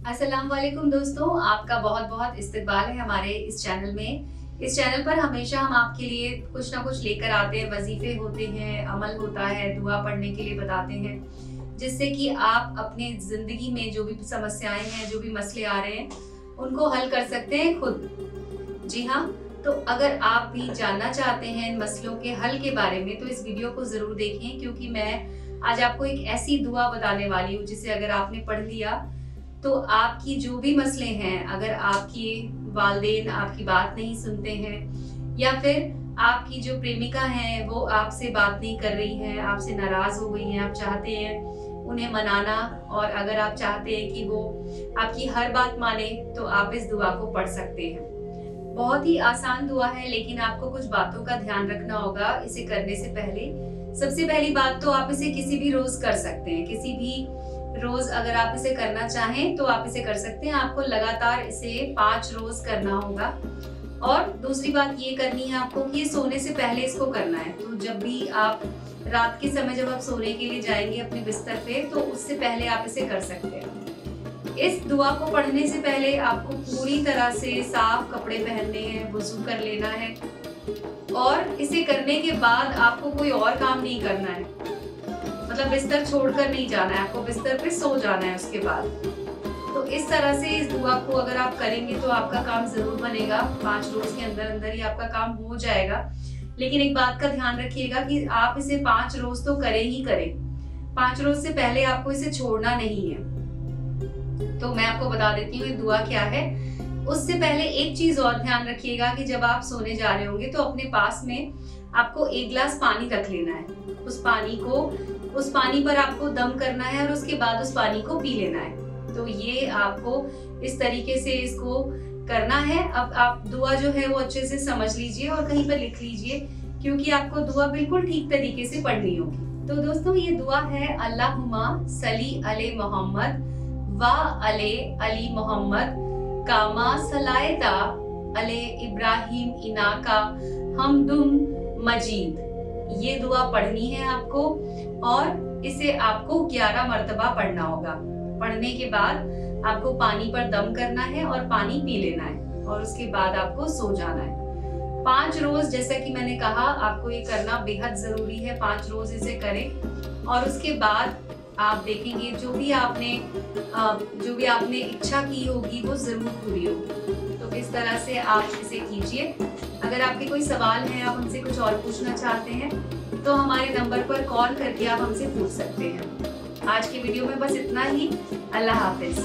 वालेकुम दोस्तों, आपका बहुत बहुत इस्तकबाल है हमारे इस चैनल में। इस चैनल पर हमेशा हम आपके लिए कुछ ना कुछ लेकर आते हैं, वजीफे होते हैं, अमल होता है, दुआ पढ़ने के लिए बताते हैं, जिससे कि आप अपने ज़िंदगी में जो भी समस्याएँ हैं, जो भी मसले आ रहे हैं, उनको हल कर सकते हैं खुद। जी हाँ तो अगर आप भी जानना चाहते हैं इन मसलों के हल के बारे में तो इस वीडियो को ज़रूर देखें, क्योंकि मैं आज आपको एक ऐसी दुआ बताने वाली हूँ, जिसे अगर आपने पढ़ लिया तो आपकी जो भी मसले हैं, अगर आपकी वालदेन आपकी बात नहीं सुनते हैं, या फिर आपकी जो प्रेमिका है, वो आपसे बात नहीं कर रही है, आपसे नाराज़ हो गई है, आप चाहते हैं उन्हें मनाना, और अगर आप चाहते हैं कि वो आपकी हर बात माने तो आप इस दुआ को पढ़ सकते हैं। बहुत ही आसान दुआ है, लेकिन आपको कुछ बातों का ध्यान रखना होगा इसे करने से पहले। सबसे पहली बात तो आप इसे किसी भी रोज कर सकते हैं, किसी भी रोज अगर आप इसे करना चाहें तो आप इसे कर सकते हैं। आपको लगातार इसे पाँच रोज करना होगा। और दूसरी बात ये करनी है आपको कि सोने से पहले इसको करना है। तो जब भी आप रात के समय जब आप सोने के लिए जाएँगे अपने बिस्तर पे तो उससे पहले आप इसे कर सकते हैं। इस दुआ को पढ़ने से पहले आपको पूरी तरह से साफ़ कपड़े पहनने हैं, वज़ू कर लेना है। और इसे करने के बाद आपको कोई और काम नहीं करना है। मतलब बिस्तर छोड़कर नहीं जाना है, आपको बिस्तर पे सो जाना है उसके बाद। तो इस तरह से इस दुआ को अगर आप करेंगे तो आपका काम ज़रूर बनेगा। पाँच रोज के अंदर अंदर ही आपका काम हो जाएगा। लेकिन एक बात का ध्यान रखिएगा कि आप इसे पाँच रोज तो करें ही करें। पाँच रोज से पहले आपको इसे छोड़ना नहीं है। तो मैं आपको बता देती हूँ दुआ क्या है। उससे पहले एक चीज़ और ध्यान रखिएगा कि जब आप सोने जा रहे होंगे तो अपने पास में आपको एक गिलास पानी रख लेना है। उस पानी को, उस पानी पर आपको दम करना है और उसके बाद उस पानी को पी लेना है। तो ये आपको इस तरीके से इसको करना है। अब आप दुआ जो है वो अच्छे से समझ लीजिए और कहीं पर लिख लीजिए, क्योंकि आपको दुआ बिल्कुल ठीक तरीके से पढ़नी होगी। तो दोस्तों, ये दुआ है अल्लाह सली अले मोहम्मद, व अले अली मोहम्मद, कामा सलायता अले इब्राहिम इनाका, हमदुम मजीद। ये दुआ पढ़नी है आपको और इसे आपको 11 मरतबा पढ़ना होगा। पढ़ने के बाद आपको पानी पर दम करना है और पानी पी लेना है और उसके बाद आपको सो जाना है। पाँच रोज, जैसा कि मैंने कहा, आपको ये करना बेहद ज़रूरी है। पाँच रोज इसे करें और उसके बाद आप देखेंगे जो भी आपने जो भी आपने इच्छा की होगी, वो ज़रूर पूरी होगी। तो इस तरह से आप इसे कीजिए। अगर आपके कोई सवाल है, आप हमसे कुछ और पूछना चाहते हैं तो हमारे नंबर पर कॉल करके आप हमसे पूछ सकते हैं। आज की वीडियो में बस इतना ही। अल्लाह हाफिज़।